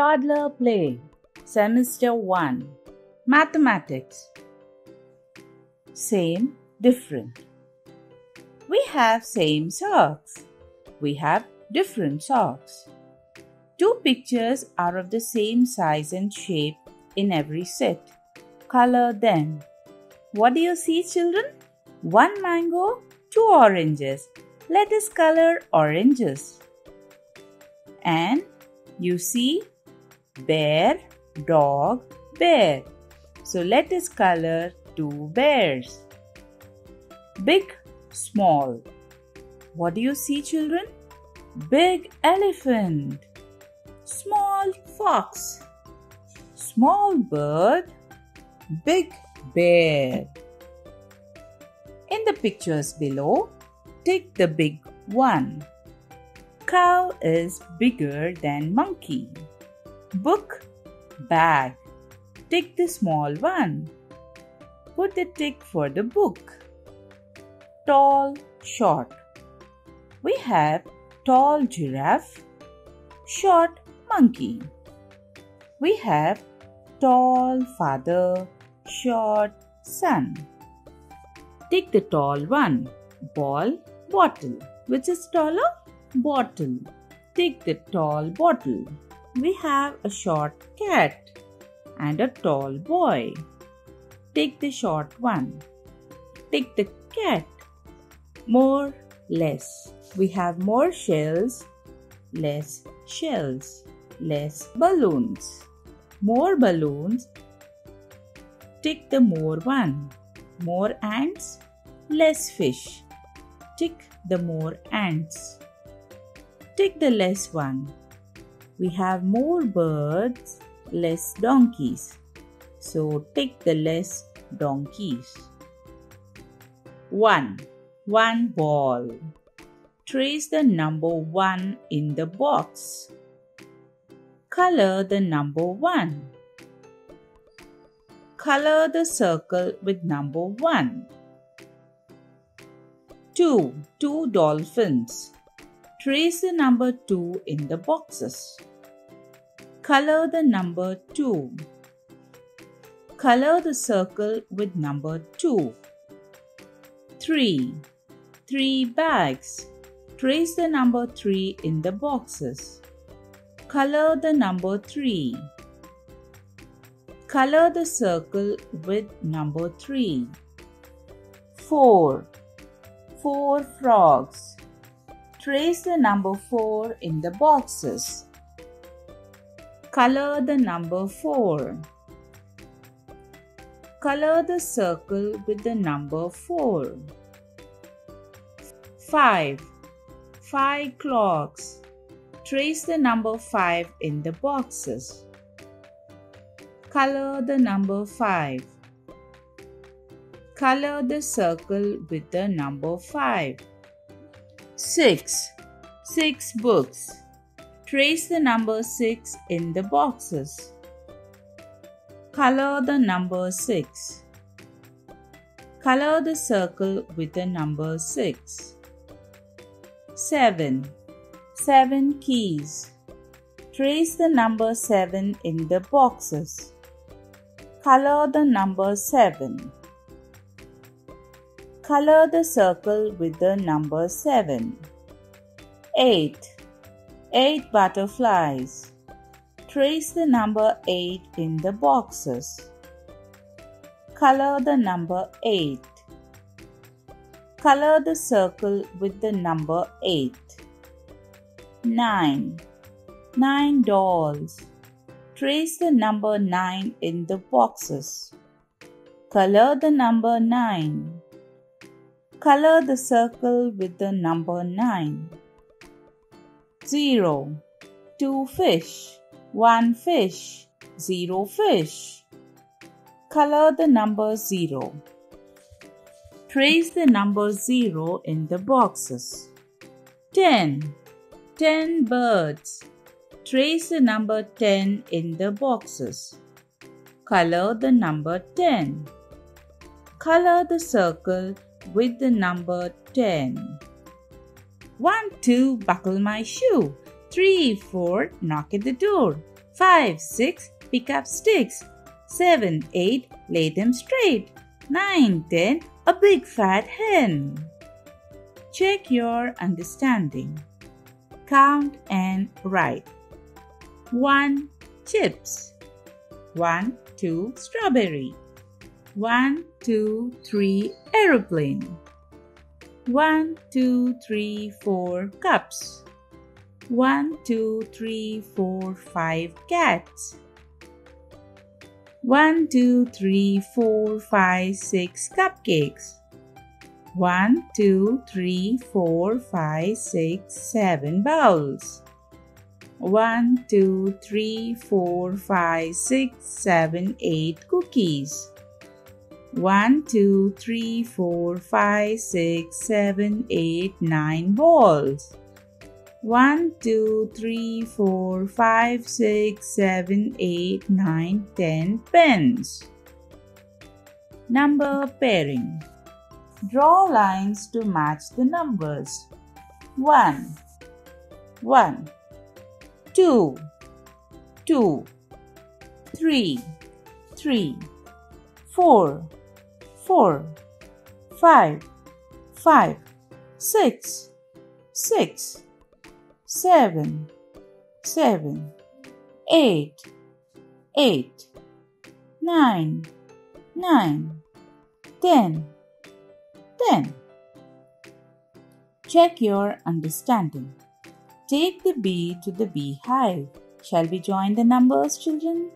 Toddler Play, Semester 1, Mathematics. Same, different. We have same socks. We have different socks. Two pictures are of the same size and shape in every set. Color them. What do you see, children? One mango, two oranges. Let us color oranges. And you see bear, dog, bear. So let us color two bears. Big, small. What do you see, children? Big elephant. Small fox. Small bird. Big bear. In the pictures below, take the big one. Cow is bigger than monkey. Book, bag. Take the small one. Put the tick for the book. Tall, short. We have tall giraffe, short monkey. We have tall father, short son. Take the tall one. Ball, bottle. Which is taller? Bottle. Take the tall bottle we have a short cat and a tall boy. Take the short one. Take the cat. More, less. We have more shells, less shells, less balloons. More balloons. Take the more one. More ants, less fish. Tick the more ants. Take the less one we have more birds, less donkeys. So take the less donkeys. 1. One ball. Trace the number 1 in the box. Color the number 1. Color the circle with number 1. 2. Two dolphins. Trace the number 2 in the boxes. Color the number 2. Color the circle with number 2. 3. 3 bags. Trace the number 3 in the boxes. Color the number 3. Color the circle with number 3. 4. 4 frogs. Trace the number 4 in the boxes. Color the number 4. Color the circle with the number 4. 5. 5 clocks. Trace the number 5 in the boxes. Color the number 5. Color the circle with the number 5. 6. 6 books. Trace the number 6 in the boxes. Color the number 6. Color the circle with the number 6. 7. 7 keys. Trace the number 7 in the boxes. Color the number 7. Color the circle with the number 7. 8. 8 butterflies. Trace the number 8 in the boxes. Color the number 8. Color the circle with the number 8. 9. 9 dolls. Trace the number 9 in the boxes. Color the number 9. Color the circle with the number 9. 0. 2 fish, 1 fish, 0 fish. Color the number 0. Trace the number 0 in the boxes. 10. 10 birds. Trace the number 10 in the boxes. Color the number 10. Color the circle with the number 10. One, two, buckle my shoe. Three, four, knock at the door. 5, 6, pick up sticks. 7, 8, lay them straight. 9, 10, a big fat hen. Check your understanding. Count and write. 1. Chips. 1, 2. Strawberry. 1, 2, 3. Aeroplane. 1, 2, 3, 4. Cups. 1, 2, 3, 4, 5. Cats. 1, 2, 3, 4, 5, 6. Cupcakes. 1, 2, 3, 4, 5, 6, 7 bowls. 1, 2, 3, 4, 5, 6, 7, 8 cookies. 1, 2, 3, 4, 5, 6, 7, 8, 9 balls. 1, 2, 3, 4, 5, 6, 7, 8, 9, 10 pens. Number pairing. Draw lines to match the numbers. 1, 1, 2, 2, 3, 3, 4, 4, 5, 5, 6, 6, 7, 7, 8, 8, 9, 9, 10, 10. Check your understanding. Take the bee to the beehive. Shall we join the numbers, children?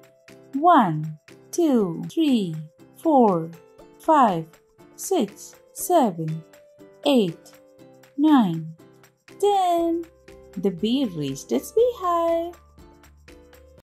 1, 2, 3, 4, 5, 6, 7, 8, 9, 10. The bee reached its beehive.